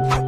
you